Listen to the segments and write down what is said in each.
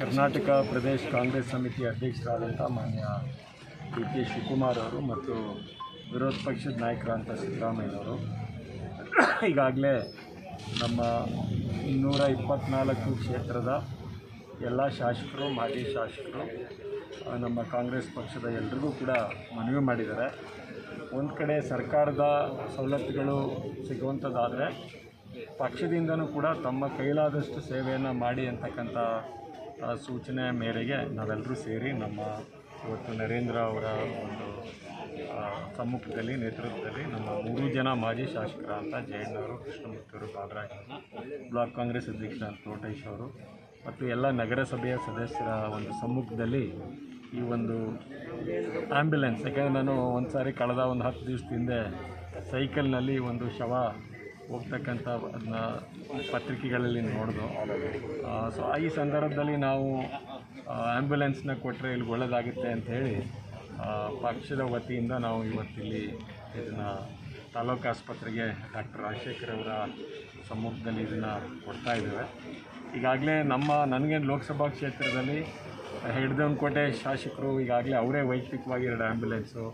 ಕರ್ನಾಟಕ ಪ್ರದೇಶ ಕಾಂಗ್ರೆಸ್ ಸಮಿತಿ ಅಧ್ಯಕ್ಷರಾದಂಥ ಮಾನ್ಯ ಡಿ ಕೆ ಶಿವಕುಮಾರ್ ಅವರು ಮತ್ತು ವಿರೋಧ ಪಕ್ಷದ ನಾಯಕರಾದಂಥ ಸಿದ್ದರಾಮಯ್ಯನವರು. ಈಗಾಗಲೇ ನಮ್ಮ ಇನ್ನೂರ ಇಪ್ಪತ್ತ್ನಾಲ್ಕು ಕ್ಷೇತ್ರದ ಎಲ್ಲ ಶಾಸಕರು, ಮಾಜಿ ಶಾಸಕರು ನಮ್ಮ ಕಾಂಗ್ರೆಸ್ ಪಕ್ಷದ ಎಲ್ರಿಗೂ ಕೂಡ ಮನವಿ ಮಾಡಿದ್ದಾರೆ. ಒಂದು ಕಡೆ ಸರ್ಕಾರದ ಸವಲತ್ತುಗಳು ಸಿಗುವಂಥದ್ದಾದರೆ ಪಕ್ಷದಿಂದನೂ ಕೂಡ ತಮ್ಮ ಕೈಲಾದಷ್ಟು ಸೇವೆಯನ್ನು ಮಾಡಿ ಅಂತಕ್ಕಂಥ ಸೂಚನೆ ಮೇರೆಗೆ ನಾವೆಲ್ಲರೂ ಸೇರಿ ನಮ್ಮ ಇವತ್ತು ನರೇಂದ್ರ ಅವರ ಒಂದು ಸಮ್ಮುಖದಲ್ಲಿ ನೇತೃತ್ವದಲ್ಲಿ ನಮ್ಮ ಮೂರು ಜನ ಮಾಜಿ ಶಾಸಕರ ಅಂತ ಜಯಣ್ಣವರು ಕೃಷ್ಣಮೂರ್ತಿಯವರು ಬಾಲರಾಜ್ ಬ್ಲಾಕ್ ಕಾಂಗ್ರೆಸ್ ಅಧ್ಯಕ್ಷ ತೋಟೇಶ್ ಅವರು ಮತ್ತು ಎಲ್ಲ ನಗರಸಭೆಯ ಸದಸ್ಯರ ಒಂದು ಸಮ್ಮುಖದಲ್ಲಿ ಈ ಒಂದು ಆ್ಯಂಬ್ಯುಲೆನ್ಸ್ ಯಾಕೆಂದರೆ ನಾನು ಒಂದು ಸಾರಿ ಕಳೆದ ಒಂದು ಹತ್ತು ದಿವಸದಿಂದ ಸೈಕಲ್ನಲ್ಲಿ ಒಂದು ಶವ ಹೋಗ್ತಕ್ಕಂಥ ಅದನ್ನ ಪತ್ರಿಕೆಗಳಲ್ಲಿ ನೋಡಿದು. ಸೊ ಈ ಸಂದರ್ಭದಲ್ಲಿ ನಾವು ಆ್ಯಂಬುಲೆನ್ಸ್ನ ಕೊಟ್ಟರೆ ಇಲ್ಲಿ ಒಳ್ಳೆಯದಾಗುತ್ತೆ ಆ, ಪಕ್ಷದ ವತಿಯಿಂದ ನಾವು ಇವತ್ತಿಲ್ಲಿ ಇದನ್ನು ತಾಲೂಕು ಆಸ್ಪತ್ರೆಗೆ ಡಾಕ್ಟರ್ ರಾಜಶೇಖರ್ ಅವರ ಸಮ್ಮುಖದಲ್ಲಿ ಇದನ್ನು ಕೊಡ್ತಾ ಇದ್ದೇವೆ. ಈಗಾಗಲೇ ನಮ್ಮ ನನಗೆ ಲೋಕಸಭಾ ಕ್ಷೇತ್ರದಲ್ಲಿ ಹೆಡ್ದವನಕೋಟೆ ಶಾಸಕರು ಈಗಾಗಲೇ ಅವರೇ ವೈಯಕ್ತಿಕವಾಗಿ ಎರಡು ಆ್ಯಂಬುಲೆನ್ಸು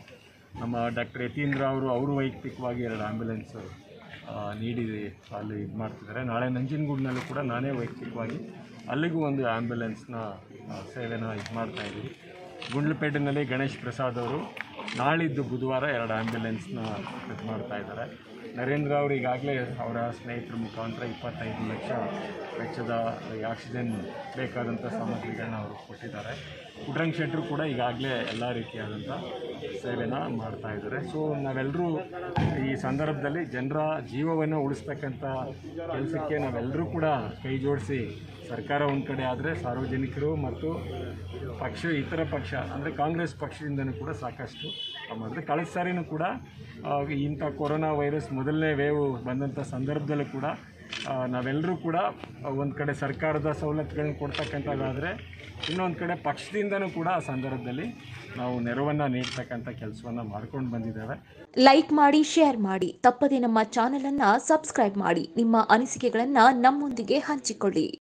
ನಮ್ಮ ಡಾಕ್ಟರ್ ಯತೀಂದ್ರ ಅವರು ಅವರು ವೈಯಕ್ತಿಕವಾಗಿ ಎರಡು ಆ್ಯಂಬುಲೆನ್ಸು ನೀಡಿ, ಅಲ್ಲಿ ಇದು ಮಾಡ್ತಿದ್ದಾರೆ. ನಾಳೆ ನಂಜನಗೂಡಿನಲ್ಲೂ ಕೂಡ ನಾನೇ ವೈಯಕ್ತಿಕವಾಗಿ ಅಲ್ಲಿಗೂ ಒಂದು ಆ್ಯಂಬುಲೆನ್ಸ್ನ ಸೇವೆನ ಇದು ಮಾಡ್ತಾಯಿದ್ದೀವಿ ಗುಂಡ್ಲುಪೇಟೆನಲ್ಲಿ ಗಣೇಶ್ ಪ್ರಸಾದ್ ಅವರು ನಾಳಿದ್ದು ಬುಧವಾರ ಎರಡು ಆ್ಯಂಬ್ಯುಲೆನ್ಸ್ನ ಕಟ್ ಮಾಡ್ತಾ ಇದ್ದಾರೆ. ನರೇಂದ್ರ ಅವರು ಈಗಾಗಲೇ ಅವರ ಸ್ನೇಹಿತರ ಮುಖಾಂತರ ಇಪ್ಪತ್ತೈದು ಲಕ್ಷ ವೆಚ್ಚದ ಈ ಆಕ್ಸಿಜನ್ ಬೇಕಾದಂಥ ಸಾಮಗ್ರಿಗಳನ್ನ ಅವರು ಕೊಟ್ಟಿದ್ದಾರೆ. ಪುಟ್ರಂಗ್ ಶೆಟ್ಟರು ಕೂಡ ಈಗಾಗಲೇ ಎಲ್ಲ ರೀತಿಯಾದಂಥ ಸೇವೆನ ಮಾಡ್ತಾ ಇದ್ದಾರೆ. ಸೊ ನಾವೆಲ್ಲರೂ ಈ ಸಂದರ್ಭದಲ್ಲಿ ಜನರ ಜೀವವನ್ನು ಉಳಿಸ್ತಕ್ಕಂಥ ಕೆಲಸಕ್ಕೆ ನಾವೆಲ್ಲರೂ ಕೂಡ ಕೈ ಜೋಡಿಸಿ ಸರ್ಕಾರ ಒಂದು ಕಡೆ ಆದರೆ ಸಾರ್ವಜನಿಕರು ಮತ್ತು ಪಕ್ಷ, ಇತರ ಪಕ್ಷ, ಅಂದರೆ ಕಾಂಗ್ರೆಸ್ ಪಕ್ಷದಿಂದನೂ ಕೂಡ ಸಾಕಷ್ಟು ಅಂದರೆ ಕಳೆದ ಸಾರಿನೂ ಕೂಡ ಇಂಥ ಕೊರೋನಾ ವೈರಸ್ ಮೊದಲನೇ ವೇವ್ ಬಂದಂಥ ಸಂದರ್ಭದಲ್ಲೂ ಕೂಡ ನಾವೆಲ್ಲರೂ ಕೂಡ ಒಂದು ಕಡೆ ಸರ್ಕಾರದ ಸವಲತ್ತುಗಳನ್ನ ಕೊಡ್ತಕ್ಕಂಥದ್ದಾದರೆ ಇನ್ನೊಂದು ಕಡೆ ಪಕ್ಷದಿಂದನೂ ಕೂಡ ಆ ಸಂದರ್ಭದಲ್ಲಿ ನಾವು ನೆರವನ್ನು ನೀಡ್ತಕ್ಕಂಥ ಕೆಲಸವನ್ನು ಮಾಡ್ಕೊಂಡು ಬಂದಿದ್ದೇವೆ. ಲೈಕ್ ಮಾಡಿ ಶೇರ್ ಮಾಡಿ. ತಪ್ಪದೆ ನಮ್ಮ ಚಾನಲನ್ನು ಸಬ್ಸ್ಕ್ರೈಬ್ ಮಾಡಿ. ನಿಮ್ಮ ಅನಿಸಿಕೆಗಳನ್ನು ನಮ್ಮೊಂದಿಗೆ ಹಂಚಿಕೊಳ್ಳಿ.